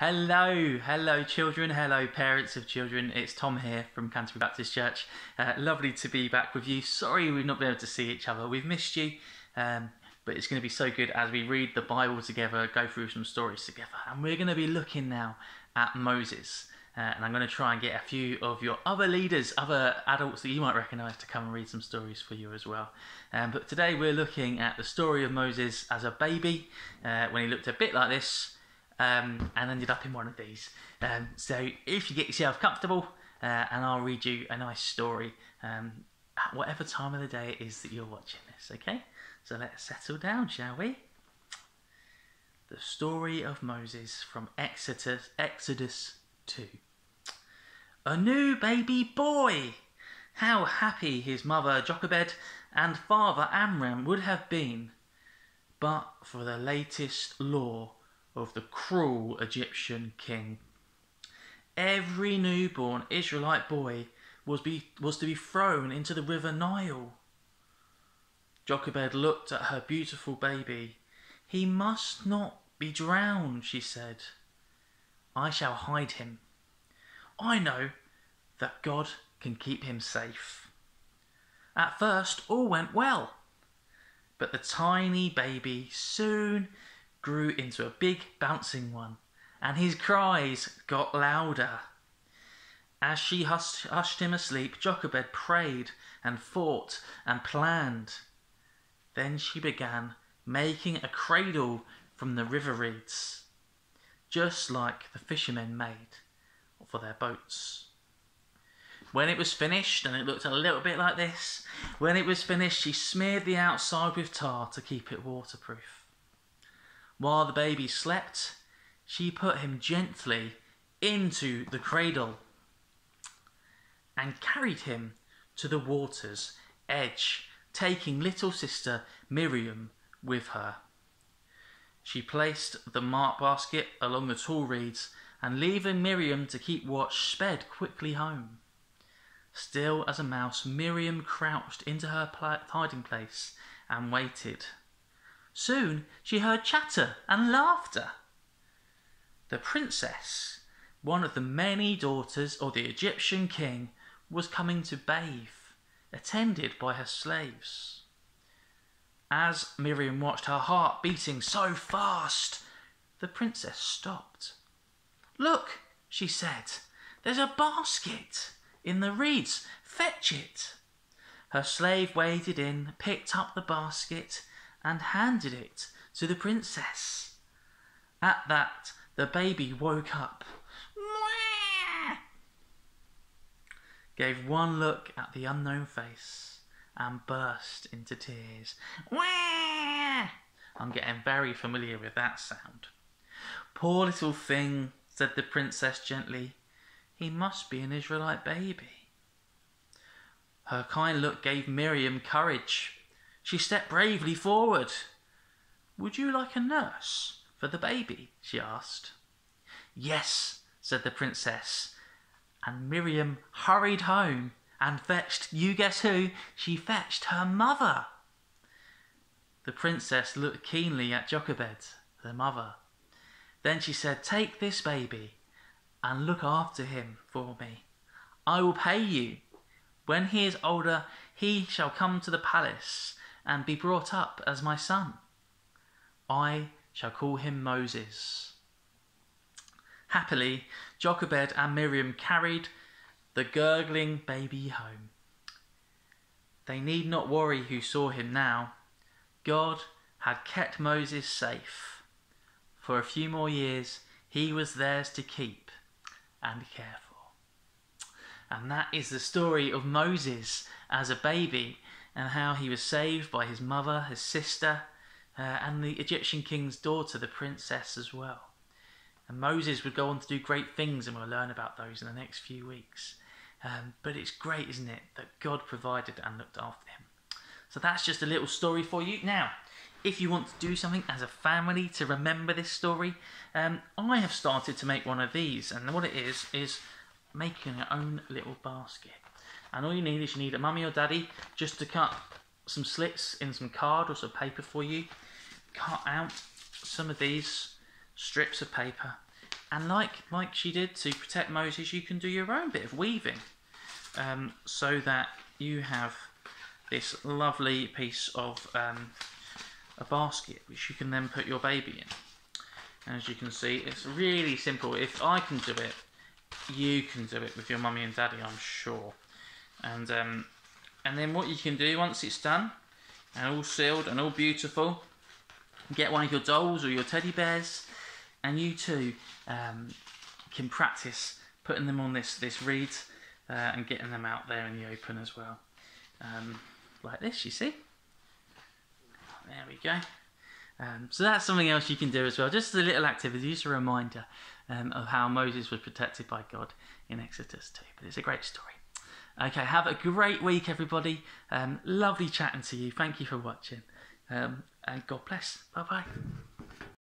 Hello, hello, children. Hello, parents of children. It's Tom here from Canterbury Baptist Church. Uh, lovely to be back with you. Sorry we've not been able to see each other. We've missed you, um, but it's going to be so good as we read the Bible together, go through some stories together. And we're going to be looking now at Moses. Uh, and I'm going to try and get a few of your other leaders, other adults that you might recognise, to come and read some stories for you as well. Um, but today we're looking at the story of Moses as a baby, uh, when he looked a bit like this um, and ended up in one of these. Um, so if you get yourself comfortable, uh, and I'll read you a nice story um, at whatever time of the day it is that you're watching this, okay? So let's settle down, shall we? The story of Moses from Exodus, Exodus 2. A new baby boy! How happy his mother Jochebed and father Amram would have been, but for the latest law of the cruel Egyptian king. Every newborn Israelite boy was, be, was to be thrown into the river Nile. Jochebed looked at her beautiful baby. He must not be drowned, she said. I shall hide him. I know that God can keep him safe. At first, all went well, but the tiny baby soon grew into a big bouncing one, and his cries got louder. As she hushed, hushed him asleep, Jochebed prayed and thought and planned. Then she began making a cradle from the river reeds, just like the fishermen made for their boats. When it was finished, and it looked a little bit like this, when it was finished, she smeared the outside with tar to keep it waterproof. While the baby slept, she put him gently into the cradle and carried him to the water's edge, taking little sister Miriam with her. She placed the mark basket along the tall reeds and leaving Miriam to keep watch, sped quickly home. Still as a mouse, Miriam crouched into her hiding place and waited. Soon she heard chatter and laughter. The princess, one of the many daughters of the Egyptian king, was coming to bathe, attended by her slaves. As Miriam watched her heart beating so fast, the princess stopped. Look, she said, there's a basket in the reeds. Fetch it. Her slave waded in, picked up the basket, and handed it to the princess. At that, the baby woke up, gave one look at the unknown face, and burst into tears. I'm getting very familiar with that sound. Poor little thing, said the princess gently. He must be an Israelite baby. Her kind look gave Miriam courage. She stepped bravely forward. Would you like a nurse for the baby? she asked. Yes, said the princess. And Miriam hurried home and fetched, you guess who? She fetched her mother. The princess looked keenly at Jochebed, the mother. Then she said, Take this baby and look after him for me. I will pay you. When he is older, he shall come to the palace and be brought up as my son. I shall call him Moses. Happily, Jochebed and Miriam carried the gurgling baby home. They need not worry who saw him now. God had kept Moses safe. For a few more years, he was theirs to keep and care for. And that is the story of Moses as a baby and how he was saved by his mother, his sister, uh, and the Egyptian king's daughter, the princess, as well. And Moses would go on to do great things, and we'll learn about those in the next few weeks. Um, but it's great, isn't it, that God provided and looked after him. So that's just a little story for you. Now, if you want to do something as a family to remember this story, um, I have started to make one of these, and what it is is making your own little basket. And all you need is you need a mummy or daddy just to cut some slits in some card or some paper for you. Cut out some of these strips of paper and like like she did to protect Moses, you can do your own bit of weaving, um, so that you have this lovely piece of um, a basket which you can then put your baby in. And as you can see, it's really simple. If I can do it, you can do it with your mummy and daddy, I'm sure. And um, and then what you can do once it's done and all sealed and all beautiful, get one of your dolls or your teddy bears, and you too um, can practice putting them on this this reed uh, and getting them out there in the open as well, um, like this. You see. There we go. Um, so that's something else you can do as well. Just a little activity, just a reminder um, of how Moses was protected by God in Exodus 2. But it's a great story. Okay, have a great week, everybody. Um, lovely chatting to you. Thank you for watching. Um, and God bless. Bye bye.